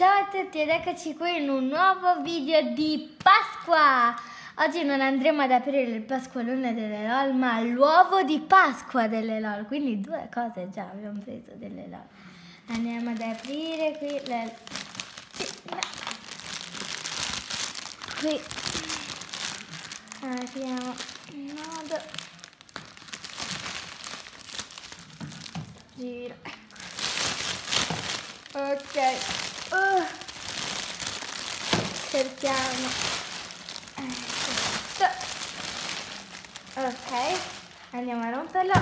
Ciao a tutti ed eccoci qui in un nuovo video di Pasqua! Oggi non andremo ad aprire il pasqualone delle LOL, ma l'uovo di Pasqua delle LOL, quindi due cose già abbiamo preso delle LOL. Andiamo ad aprire qui le... Qui apriamo il nodo. Giro. Ok. Uh. Cerchiamo. Ecco. Ok, andiamo a romperlo.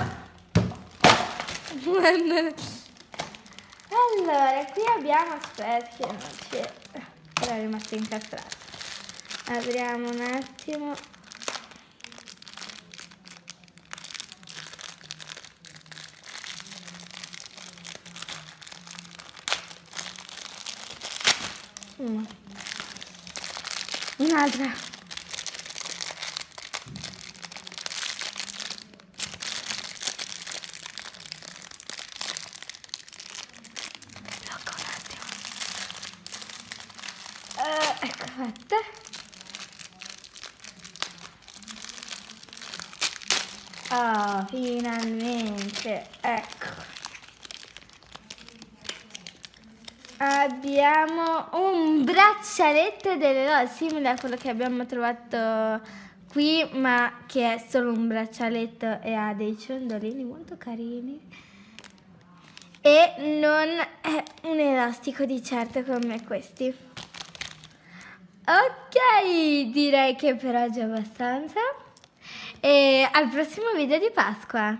allora, qui abbiamo, aspetta che non c'è, però è rimasto incastrato. Apriamo un attimo. Una. Un'altra. Blocco un attimo. Uh, ecco fatta. Oh, finalmente. Ecco. Abbiamo un braccialetto delle rose, simile a quello che abbiamo trovato qui, ma che è solo un braccialetto e ha dei ciondolini molto carini. E non è un elastico di certo come questi. Ok, direi che per oggi è abbastanza. E al prossimo video di Pasqua.